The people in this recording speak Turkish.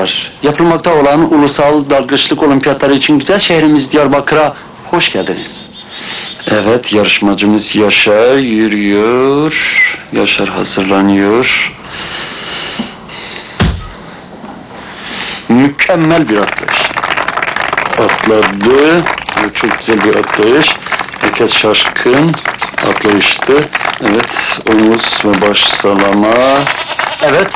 Merhabalar. Yapılmakta olan ulusal dalgıçlık olimpiyatları için güzel şehrimiz Diyarbakır'a hoş geldiniz. Evet, yarışmacımız Yaşar yürüyor. Yaşar hazırlanıyor. Mükemmel bir atlayış. Atladı. Çok güzel bir atlayış. Herkes şaşkın. Atlayıştı. Evet, omuz ve baş salama. Evet,